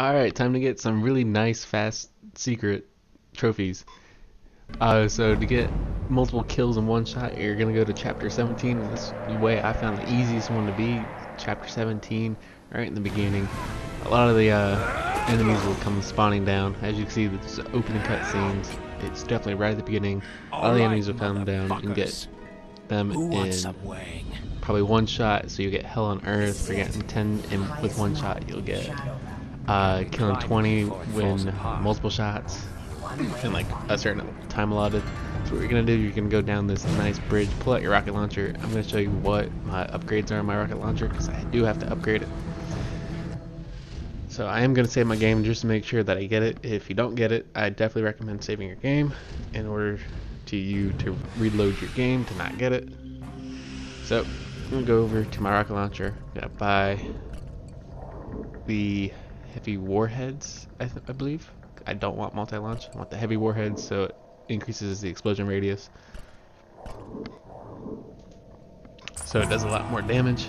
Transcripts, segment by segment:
Alright, time to get some really nice, fast, secret trophies. Uh, so to get multiple kills in one shot, you're gonna go to chapter 17. This way I found the easiest one to be, chapter 17, right in the beginning. A lot of the uh, enemies will come spawning down. As you can see, the opening cutscenes. It's definitely right at the beginning. All, the enemies will come down. and get them in probably one shot, so you get hell on earth for getting 10 and with one shot. You'll get uh, killing 20 when multiple shots in like a certain time allotted. So what you're gonna do, you're gonna go down this nice bridge, pull out your rocket launcher. I'm gonna show you what my upgrades are on my rocket launcher because I do have to upgrade it. So I am gonna save my game just to make sure that I get it. If you don't get it, I definitely recommend saving your game in order to you to reload your game to not get it. So I'm gonna go over to my rocket launcher. I'm gonna buy the heavy warheads, I, I believe. I don't want multi-launch. I want the heavy warheads so it increases the explosion radius. So it does a lot more damage.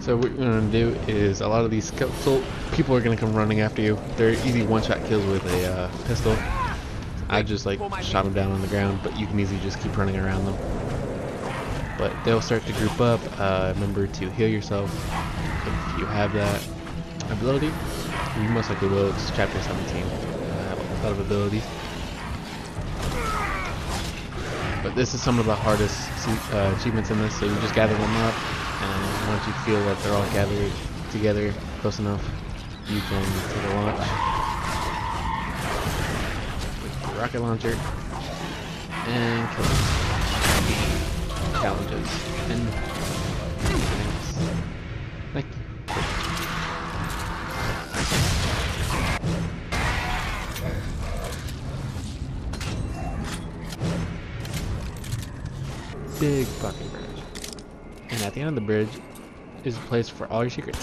So what you're going to do is a lot of these people are going to come running after you. They're easy one-shot kills with a uh, pistol. I just like shot them down on the ground, but you can easily just keep running around them. But they'll start to group up. Uh, remember to heal yourself if you have that ability? You most likely will. It's chapter 17. Uh, a lot of abilities. But this is some of the hardest uh, achievements in this, so you just gather them up, and once you feel that they're all gathered together close enough, you can take a launch with the rocket launcher and kill challenges. And big fucking bridge. And at the end of the bridge is a place for all your secrets.